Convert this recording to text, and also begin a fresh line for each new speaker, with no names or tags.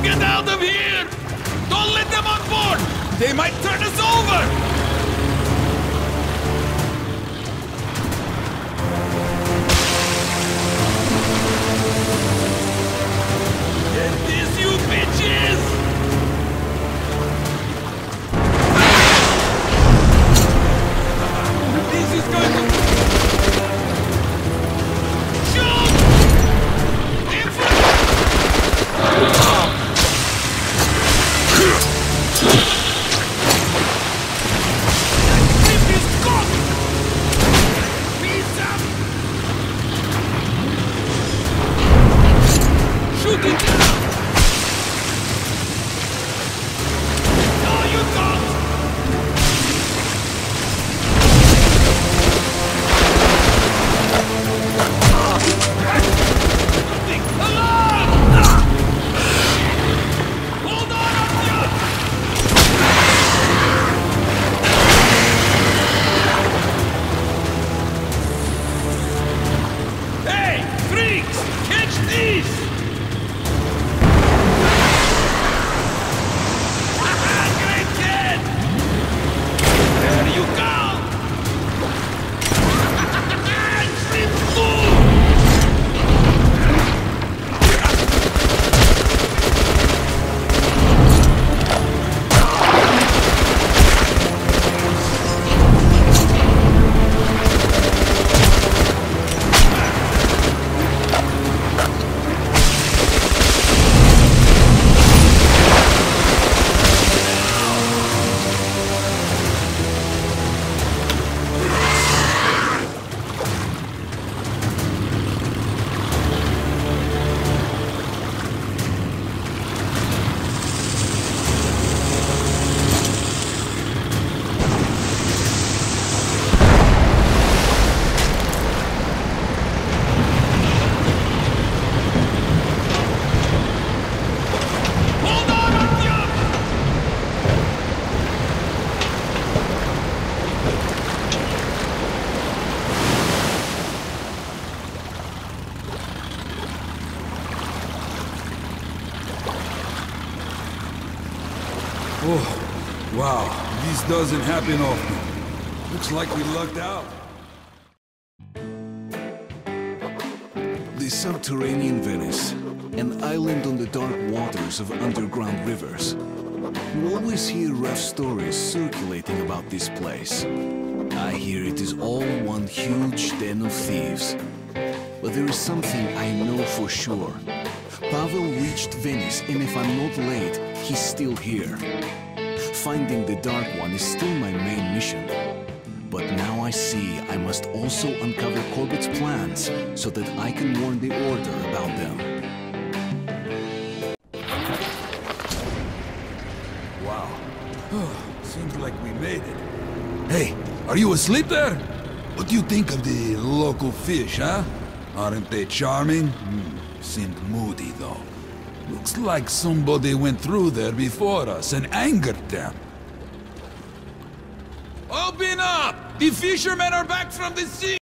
get out of here! Don't let them on board! They might turn us over! Get this, you bitches! This is going to...
Oh, wow. This doesn't happen often. Looks like we lucked out.
The subterranean Venice, an island on the dark waters of underground rivers. You always hear rough stories circulating about this place. I hear it is all one huge den of thieves. But there is something I know for sure. Pavel reached Venice, and if I'm not late, he's still here. Finding the Dark One is still my main mission. But now I see I must also uncover Korbut's plans so that I can warn the Order about them.
Wow. Seems like we made it. Hey, are you asleep there? What do you think of the local fish, huh? Aren't they charming? Hmm, seemed moody, though. Looks like somebody went through there before us and angered them. Open up! The fishermen are back from the sea!